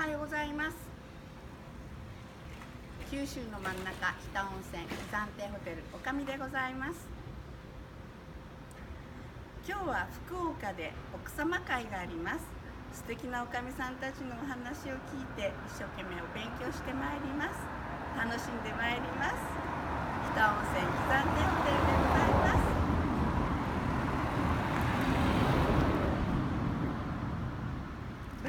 はようございます。九州の真ん中北温泉暫定ホテルおかみでございます。今日は福岡で奥様会があります。素敵なおかみさんたちのお話を聞いて一生懸命お勉強してまいります。楽しんでまいります。北温泉